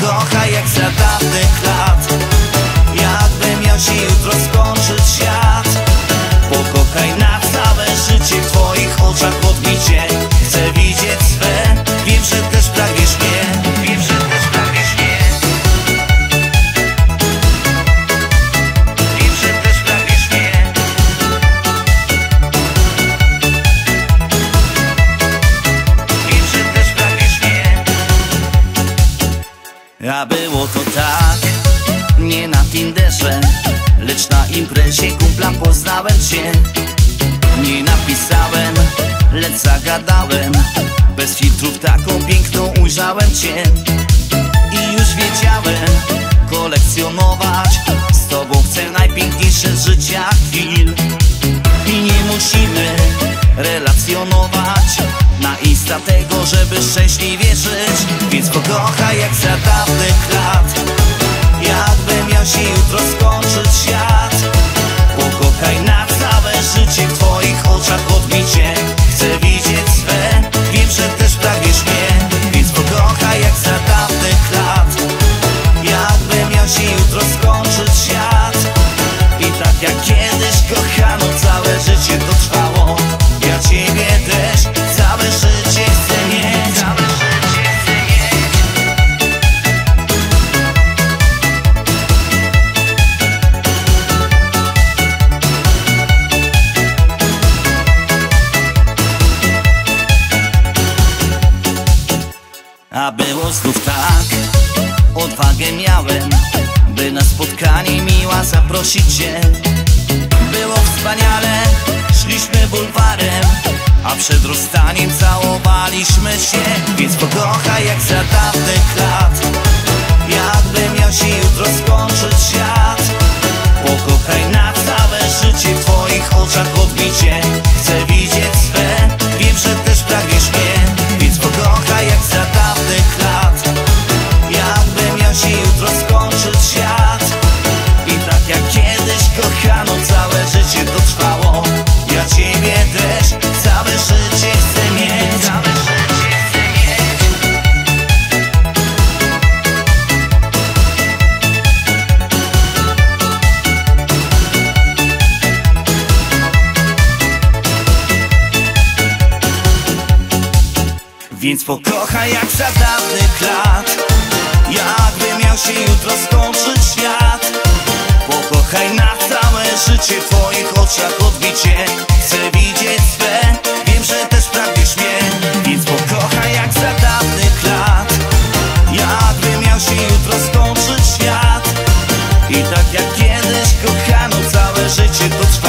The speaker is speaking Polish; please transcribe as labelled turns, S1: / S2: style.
S1: kocha jak za dawnych lat Jakbym miał się jutro skończyć świat. A było to tak Nie na Tinderze Lecz na imprezie. Kumpla poznałem cię Nie napisałem, lecz zagadałem. Bez filtrów taką piękną ujrzałem cię. I już wiedziałem kolekcjonować Z tobą chcę najpiękniejsze życia chwil. I nie musimy relacjonować Na insta tego, żeby szczęśliwie żyć. Więc pokochaj jak za dawnych lat Jakby miał się jutro skończyć A było znów tak. Odwagę miałem By na spotkanie miła zaprosić cię Było wspaniale Szliśmy bulwarem A przed rozstaniem całowaliśmy się. Więc pokochaj jak za Więc pokocha jak za dawnych lat Jakby miał się jutro skończyć świat. Pokochaj na całe życie W twoich oczach odbicie. Chcę widzieć swe Wiem, że też pragniesz mnie. Więc pokocha jak za dawnych lat Jakby miał się jutro skończyć świat. I tak jak kiedyś kochano Całe życie to trwa.